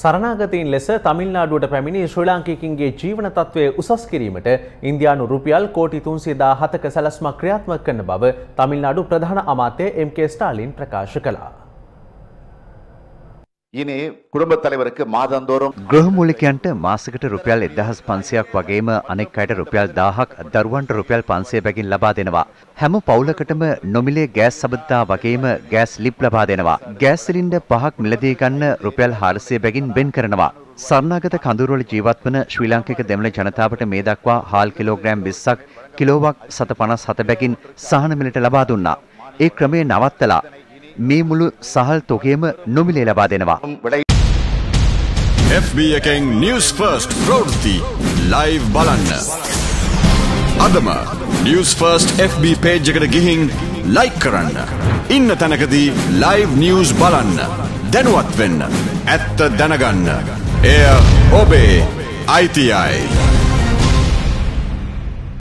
සරණාගතීන් ලෙස තමිල්නාඩුවට පැමිණි ශ්‍රී ලාංකිකින්ගේ ජීවන තත්ත්වය උසස් කිරීමට ඉන්දයානු රුපියල් කෝටි තුන්සිදා හතක සැලස්මක් ක්‍රියාත්මක කරන බව තමිල්නාඩු ප්‍රධාන අමාත්‍ය එම්.කේ ස්ටාලින් ප්‍රකාශ කළා. இனி குடும்பத் தலைவருக்கு மாதந்தோறும் ගෘහමූලිකයන්ට මාසකට රුපියල් එදහස් පන්සියක් වගේම අනෙක් අයට රුපියල් දාහක් දරුවන්ට රුපියල් පන්සේ බැගින් ලබා දෙනවා. හැම පවුලකටම නොමිලේ ගෑස් සබද්දා වගේම ගෑස් ලිප් ලබා දෙනවා. ගෑස් සිලින්ඩ පහක් මිලදී ගන්න රුපියල් හාරසිය බැගින් වෙන් කරනවා. සරණාගත කඳුරුවල ජීවත් වන ශ්‍රී ලාංකික දෙමළ ජනතාවට මේ දක්වා හාල් කිලෝග්‍රෑම් 20ක් කිලෝවක් 757 බැගින් සහන මිලට ලබා දුන්නා. ඒ ක්‍රමය නවත්තලා මේ මුළු සහල් තොගේම නොමිලේ ලබා දෙනවා. விடை FB එකෙන් නිවස් ෆර්ස්ට් ප්‍රවෘත්ති ලයිව් බලන්න. අදම නිවස් ෆර්ස්ට් FB පේජ් එකට ගිහින් ලයික් කරන්න. ඉන්න තැනකදී ලයිව් නිවස් බලන්න. දැනුවත් වෙන්න. ඇත්ත දැනගන්න. එය ඔබේ අයිතියයි.